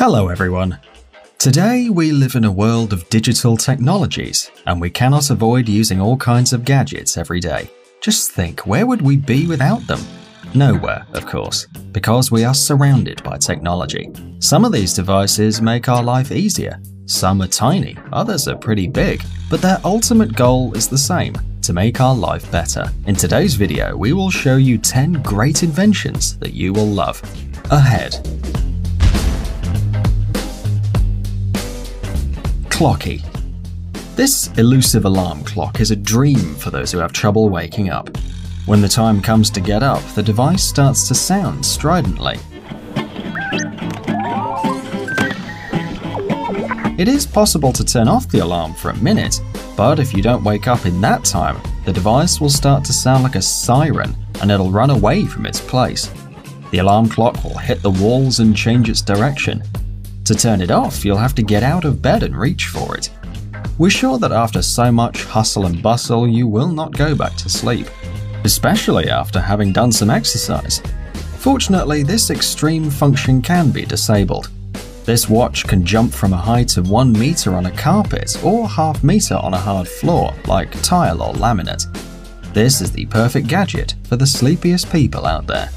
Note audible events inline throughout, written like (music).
Hello, everyone. Today, we live in a world of digital technologies, and we cannot avoid using all kinds of gadgets every day. Just think, where would we be without them? Nowhere, of course, because we are surrounded by technology. Some of these devices make our life easier. Some are tiny, others are pretty big, but their ultimate goal is the same to make our life better. In today's video, we will show you 10 great inventions that you will love. Ahead. Clocky. This elusive alarm clock is a dream for those who have trouble waking up. When the time comes to get up, the device starts to sound stridently. It is possible to turn off the alarm for a minute, but if you don't wake up in that time, the device will start to sound like a siren and it'll run away from its place. The alarm clock will hit the walls and change its direction. To turn it off, you'll have to get out of bed and reach for it. We're sure that after so much hustle and bustle, you will not go back to sleep, especially after having done some exercise. Fortunately, this extreme function can be disabled. This watch can jump from a height of 1 meter on a carpet or half meter on a hard floor like tile or laminate. This is the perfect gadget for the sleepiest people out there.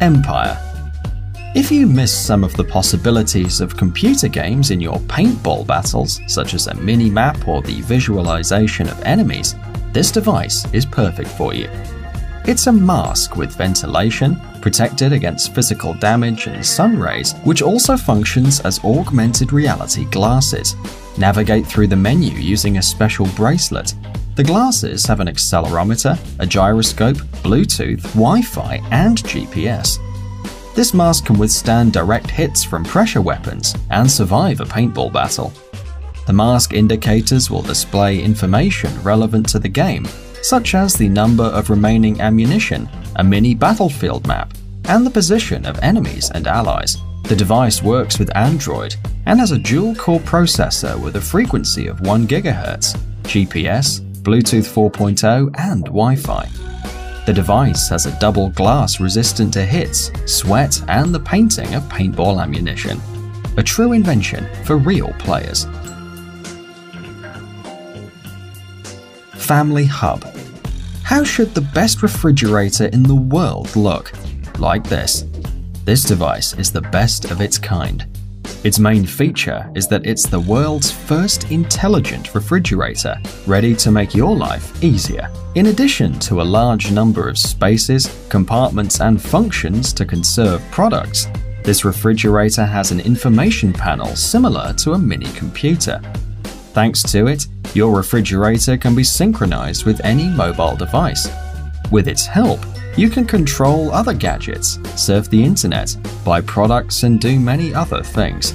Empire if you miss some of the possibilities of computer games in your paintball battles, such as a mini map or the visualization of enemies, this device is perfect for you. It's a mask with ventilation, protected against physical damage and sun rays, which also functions as augmented reality glasses. Navigate through the menu using a special bracelet. The glasses have an accelerometer, a gyroscope, Bluetooth, Wi-Fi, and GPS. This mask can withstand direct hits from pressure weapons and survive a paintball battle. The mask indicators will display information relevant to the game, such as the number of remaining ammunition, a mini battlefield map, and the position of enemies and allies. The device works with Android and has a dual-core processor with a frequency of 1 GHz, GPS, Bluetooth 4.0, and Wi-Fi. The device has a double glass resistant to hits, sweat, and the painting of paintball ammunition. A true invention for real players. Family Hub How should the best refrigerator in the world look? Like this. This device is the best of its kind. Its main feature is that it's the world's first intelligent refrigerator, ready to make your life easier. In addition to a large number of spaces, compartments, and functions to conserve products, this refrigerator has an information panel similar to a mini computer. Thanks to it, your refrigerator can be synchronized with any mobile device. With its help, you can control other gadgets, surf the internet, buy products, and do many other things.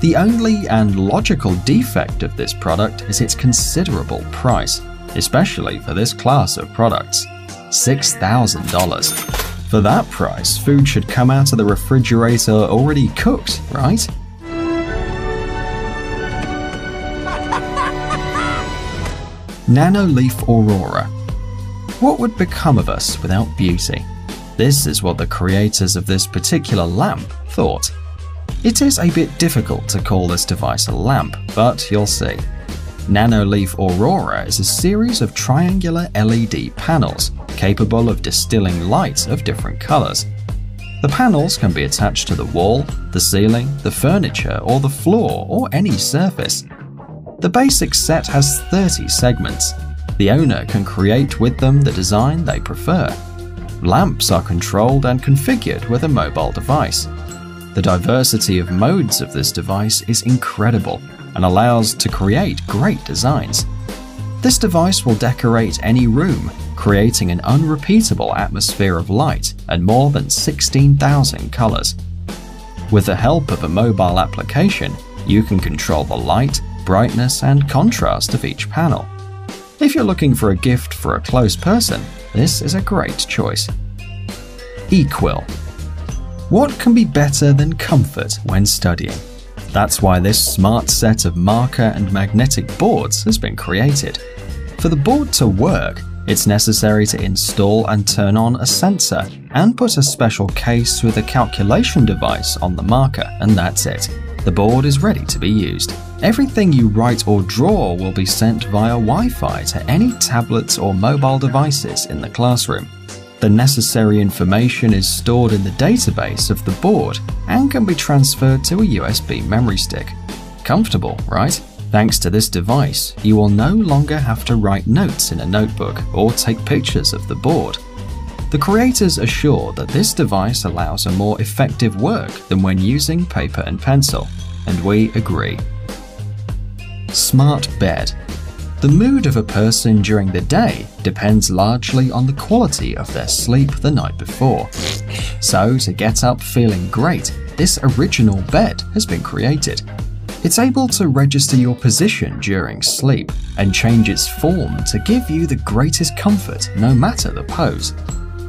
The only and logical defect of this product is its considerable price, especially for this class of products $6,000. For that price, food should come out of the refrigerator already cooked, right? (laughs) Nanoleaf Aurora what would become of us without beauty? This is what the creators of this particular lamp thought. It is a bit difficult to call this device a lamp, but you'll see. Nanoleaf Aurora is a series of triangular LED panels capable of distilling light of different colors. The panels can be attached to the wall, the ceiling, the furniture, or the floor, or any surface. The basic set has 30 segments, the owner can create with them the design they prefer. Lamps are controlled and configured with a mobile device. The diversity of modes of this device is incredible and allows to create great designs. This device will decorate any room, creating an unrepeatable atmosphere of light and more than 16,000 colors. With the help of a mobile application, you can control the light, brightness, and contrast of each panel. If you're looking for a gift for a close person, this is a great choice. Equil. What can be better than comfort when studying? That's why this smart set of marker and magnetic boards has been created. For the board to work, It's necessary to install and turn on a sensor and put a special case with a calculation device on the marker, and that's it. The board is ready to be used. Everything you write or draw will be sent via Wi-Fi to any tablets or mobile devices in the classroom. The necessary information is stored in the database of the board and can be transferred to a USB memory stick. Comfortable, right? Thanks to this device, you will no longer have to write notes in a notebook or take pictures of the board. The creators assure that this device allows a more effective work than when using paper and pencil, and we agree. Smart Bed the mood of a person during the day depends largely on the quality of their sleep the night before. So, to get up feeling great, this original bed has been created. It's able to register your position during sleep and change its form to give you the greatest comfort no matter the pose.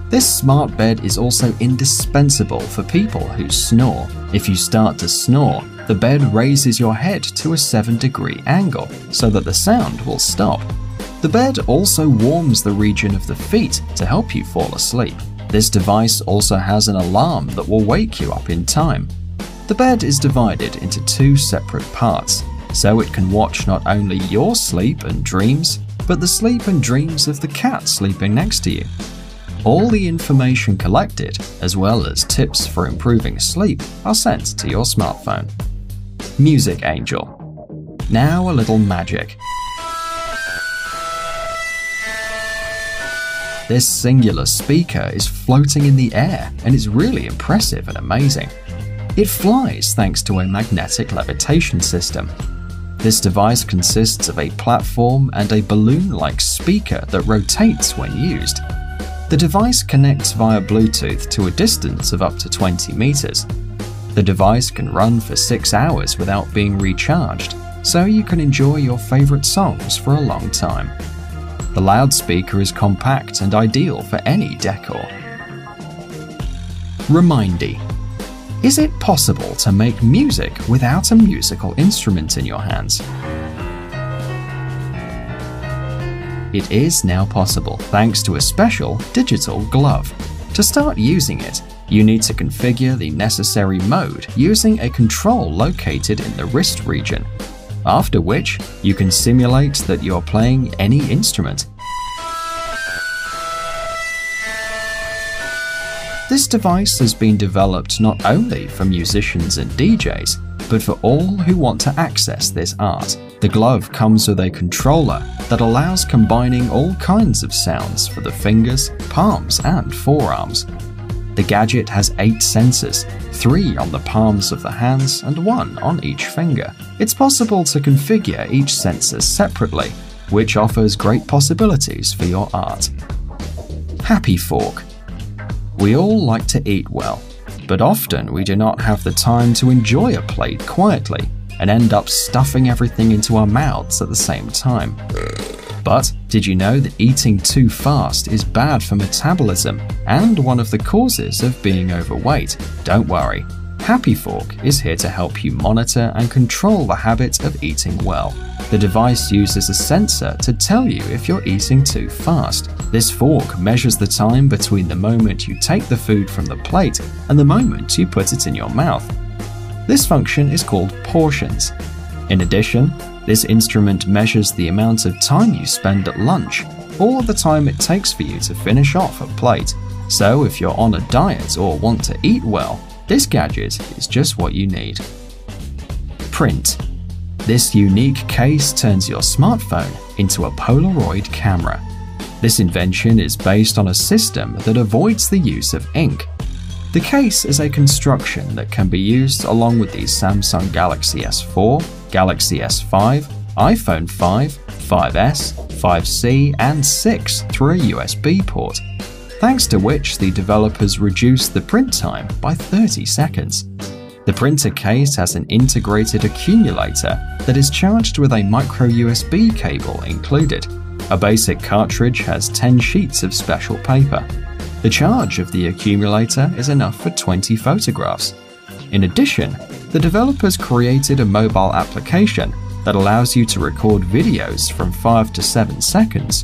This smart bed is also indispensable for people who snore. If you start to snore, the bed raises your head to a 7 degree angle so that the sound will stop. The bed also warms the region of the feet to help you fall asleep. This device also has an alarm that will wake you up in time. The bed is divided into two separate parts, so it can watch not only your sleep and dreams, but the sleep and dreams of the cat sleeping next to you. All the information collected, as well as tips for improving sleep, are sent to your smartphone. Music Angel. Now a little magic. This singular speaker is floating in the air and is really impressive and amazing. It flies thanks to a magnetic levitation system. This device consists of a platform and a balloon-like speaker that rotates when used. The device connects via Bluetooth to a distance of up to 20 meters the device can run for 6 hours without being recharged, so you can enjoy your favorite songs for a long time. The loudspeaker is compact and ideal for any decor. Remidi Is it possible to make music without a musical instrument in your hands? It is now possible thanks to a special digital glove. To start using it, you need to configure the necessary mode using a control located in the wrist region, after which you can simulate that you're playing any instrument. This device has been developed not only for musicians and DJs, but for all who want to access this art. The glove comes with a controller that allows combining all kinds of sounds for the fingers, palms, and forearms, the gadget has eight sensors, three on the palms of the hands and one on each finger. It's possible to configure each sensor separately, which offers great possibilities for your art. HAPIfork We all like to eat well, but often we do not have the time to enjoy a plate quietly and end up stuffing everything into our mouths at the same time. But did you know that eating too fast is bad for metabolism and one of the causes of being overweight? Don't worry. HAPIfork is here to help you monitor and control the habit of eating well. The device uses a sensor to tell you if you're eating too fast. This fork measures the time between the moment you take the food from the plate and the moment you put it in your mouth. This function is called portions. In addition, this instrument measures the amount of time you spend at lunch, or the time it takes for you to finish off a plate. So if you're on a diet or want to eat well, this gadget is just what you need. Prynt. This unique case turns your smartphone into a Polaroid camera. This invention is based on a system that avoids the use of ink. The case is a construction that can be used along with the Samsung Galaxy S4, Galaxy S5, iPhone 5, 5S, 5C, and 6 through a USB port, thanks to which the developers reduced the print time by 30 seconds. The printer case has an integrated accumulator that is charged with a micro USB cable included. A basic cartridge has 10 sheets of special paper. The charge of the accumulator is enough for 20 photographs. In addition, the developers created a mobile application that allows you to record videos from 5 to 7 seconds